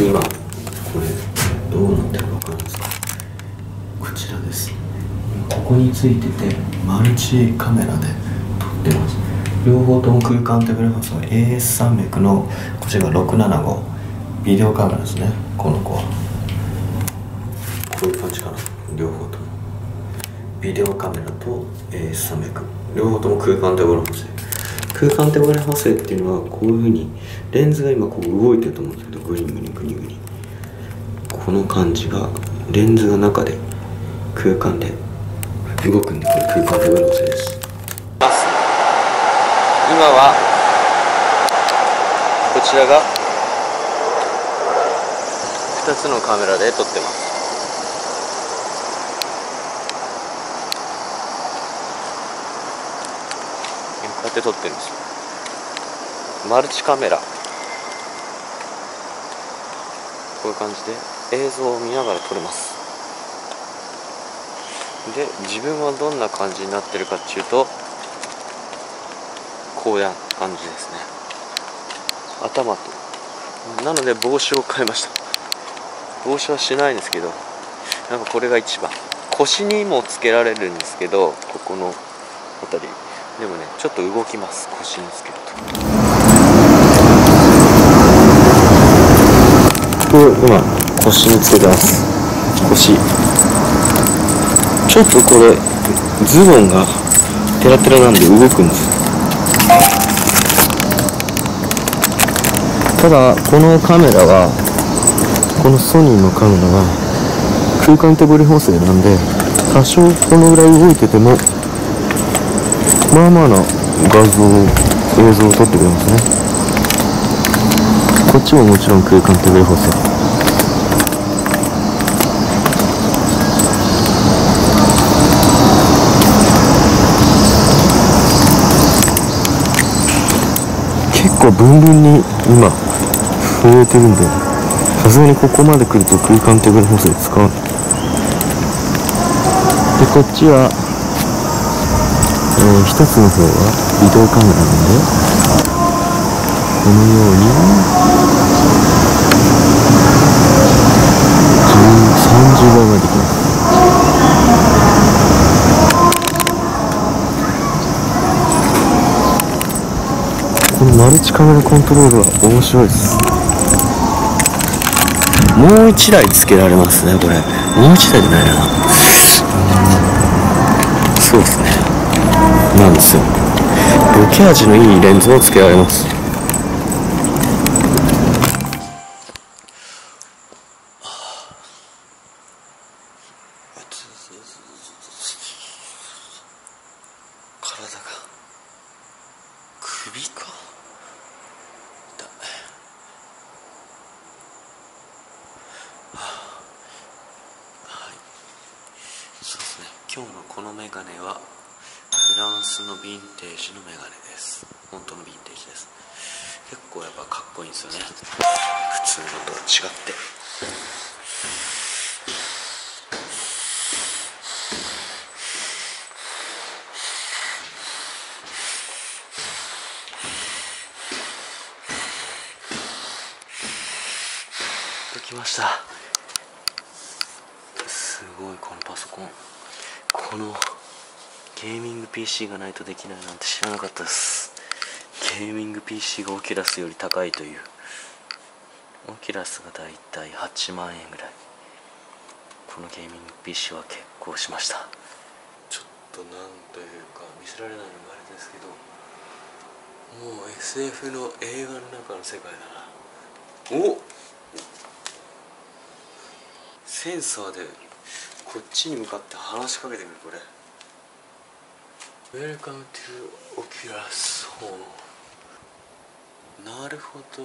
今これどうなってるか分かりますか？こちらです。ここについててマルチカメラで撮ってます。両方とも空間手ブレファスの AS300 のこちらが675ビデオカメラですね。この子は。こういう感じかな？両方とも。ビデオカメラと AS300 両方とも空間手ブレ補正空間手ブレ補正っていうのはこういうふうにレンズが今こう動いてると思うんですけどグニグニグニグニこの感じがレンズが中で空間で動くんでこれ空間手ブレ補正です今はこちらが2つのカメラで撮ってます。うやって撮ってるんですよ。マルチカメラ。こういう感じで映像を見ながら撮れます。で自分はどんな感じになってるかっていうとこうや感じですね。頭と。なので帽子を変えました。帽子はしないんですけどなんかこれが一番。腰にもつけられるんですけどここの辺り。でもねちょっと動きます腰につけると。今腰につけてます。腰。ちょっとこれズボンがテラテラなんで動くんです。ただこのカメラはこのソニーのカメラは空間手振り補正なんで多少このぐらい動いててもまあまあな画像映像を撮ってくれますね。こっちももちろん空間手振り補正結構ブンブンに今震えてるんでさすがにここまで来ると空間手振り補正使うでこっちは、えー、一つの方はビデオカメラなんでこのように30倍までできます。このマルチカメラコントロールは面白いです。もう一台つけられますねこれ。もう一台じゃないな。そうですね。なんですよ。ボケ味のいいレンズをつけられます。体が首か痛いはあはいそうですね今日のこのメガネはフランスのヴィンテージのメガネです。本当のヴィンテージです。結構やっぱかっこいいんですよね。普通のと違って。できました。すごいこのパソコン。このゲーミング PC がないとできないなんて知らなかったです。ゲーミング PC がオキュラスより高いという。オキュラスがだいたい8万円ぐらい。このゲーミング PC は結構しました。ちょっとなんというか見せられないのもあれですけどもう SF の映画の中の世界だな。おセンサーでこっちに向かって話しかけてみるこれ Welcome to Oculus Home なるほど